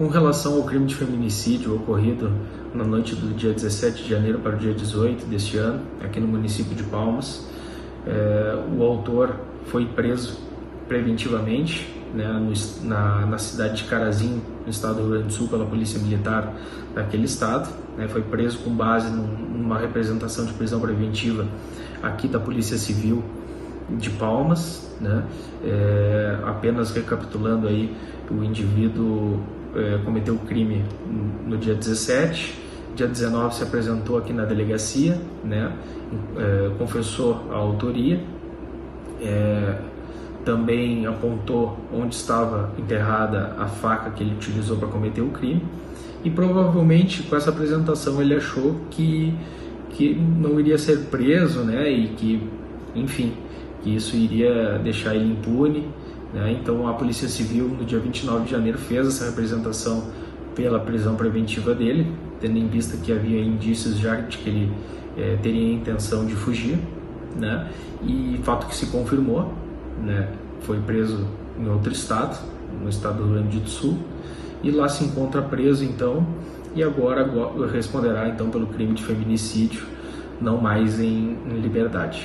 com relação ao crime de feminicídio ocorrido na noite do dia 17 de janeiro para o dia 18 deste ano, aqui no município de Palmas, é, o autor foi preso preventivamente né, no, na, na, cidade de Carazinho, no estado do Rio Grande do Sul, pela Polícia Militar daquele estado. Né, foi preso com base num, numa representação de prisão preventiva aqui da Polícia Civil de Palmas. Né, é, apenas recapitulando aí, o indivíduo é, cometeu o crime no dia 17, dia 19 se apresentou aqui na delegacia, né, é, confessou a autoria, é, também apontou onde estava enterrada a faca que ele utilizou para cometer o crime. E provavelmente com essa apresentação ele achou que que não iria ser preso, né, e que, enfim, que isso iria deixar ele impune, né? Então a Polícia Civil no dia 29 de janeiro fez essa representação pela prisão preventiva dele, tendo em vista que havia indícios já de que ele é, teria a intenção de fugir, né? E fato que se confirmou, né? Foi preso em outro estado, no estado do Rio Grande do Sul, e lá se encontra preso então e agora responderá então pelo crime de feminicídio, não mais em, em liberdade.